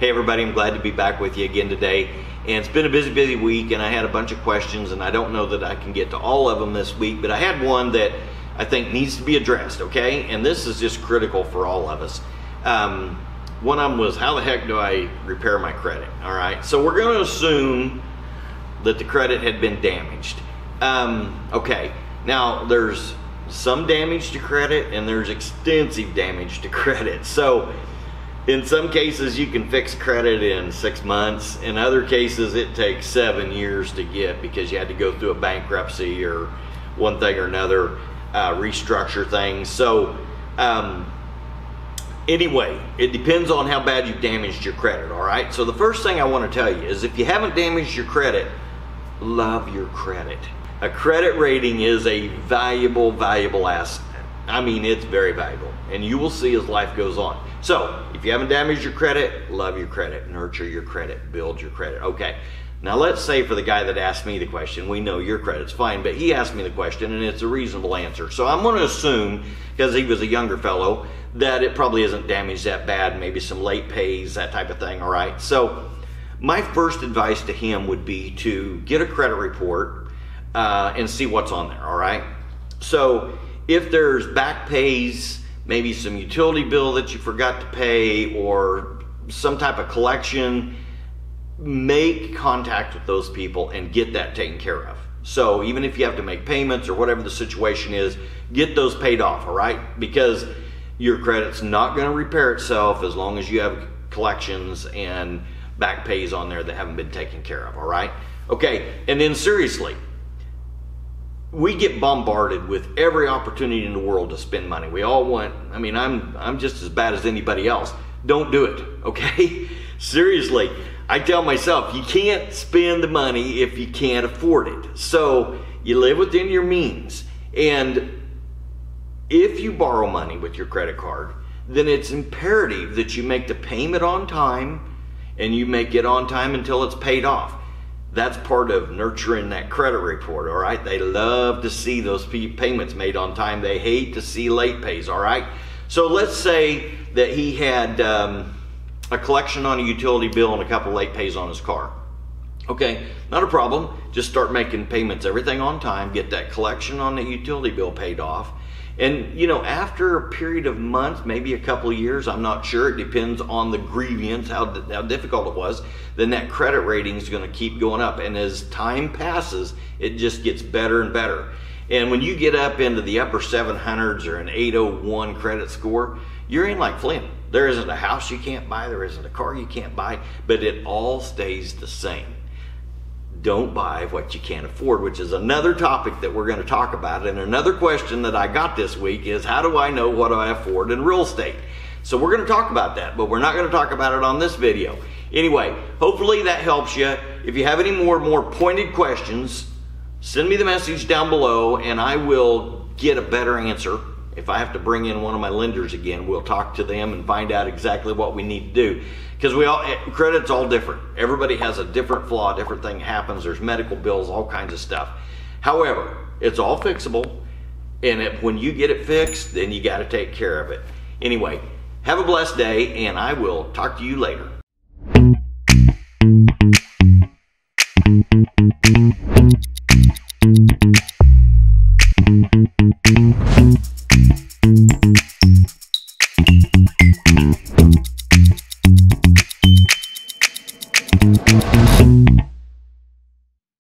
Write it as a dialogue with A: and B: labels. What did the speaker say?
A: Hey everybody, I'm glad to be back with you again today. And it's been a busy, busy week and I had a bunch of questions and I don't know that I can get to all of them this week, but I had one that I think needs to be addressed, okay? And this is just critical for all of us. Um, one of them was, how the heck do I repair my credit? All right, so we're gonna assume that the credit had been damaged. Um, okay, now there's some damage to credit and there's extensive damage to credit. So in some cases you can fix credit in six months. In other cases it takes seven years to get because you had to go through a bankruptcy or one thing or another, uh, restructure things. So um, anyway, it depends on how bad you've damaged your credit, all right? So the first thing I want to tell you is if you haven't damaged your credit, love your credit. A credit rating is a valuable, valuable asset. I mean, it's very valuable, and you will see as life goes on. So, if you haven't damaged your credit, love your credit, nurture your credit, build your credit. Okay, now let's say for the guy that asked me the question, we know your credit's fine, but he asked me the question and it's a reasonable answer. So I'm going to assume, because he was a younger fellow, that it probably isn't damaged that bad, maybe some late pays, that type of thing, all right? So my first advice to him would be to get a credit report uh, and see what's on there, all right? So if there's back pays, maybe some utility bill that you forgot to pay or some type of collection, make contact with those people and get that taken care of. So even if you have to make payments or whatever the situation is, get those paid off, all right? Because your credit's not going to repair itself as long as you have collections and back pays on there that haven't been taken care of, all right? Okay, and then seriously, we get bombarded with every opportunity in the world to spend money. We all want, I mean, I'm I'm just as bad as anybody else. Don't do it, okay? Seriously, I tell myself, you can't spend the money if you can't afford it. So, you live within your means. And if you borrow money with your credit card, then it's imperative that you make the payment on time and you make it on time until it's paid off. That's part of nurturing that credit report, all right? They love to see those payments made on time. They hate to see late pays, all right? So let's say that he had um, a collection on a utility bill and a couple late pays on his car. Okay, not a problem. Just start making payments, everything on time, get that collection on the utility bill paid off and you know, after a period of months, maybe a couple years, I'm not sure. It depends on the grievance, how how difficult it was. Then that credit rating is going to keep going up, and as time passes, it just gets better and better. And when you get up into the upper 700s or an 801 credit score, you're in like Flint. There isn't a house you can't buy, there isn't a car you can't buy, but it all stays the same don't buy what you can't afford, which is another topic that we're going to talk about. And another question that I got this week is how do I know what I afford in real estate? So we're going to talk about that, but we're not going to talk about it on this video. Anyway, hopefully that helps you. If you have any more more pointed questions, send me the message down below and I will get a better answer. If I have to bring in one of my lenders again, we'll talk to them and find out exactly what we need to do because we all eh, credit's all different. Everybody has a different flaw, different thing happens. There's medical bills, all kinds of stuff. However, it's all fixable, and it, when you get it fixed, then you got to take care of it. Anyway, have a blessed day, and I will talk to you later.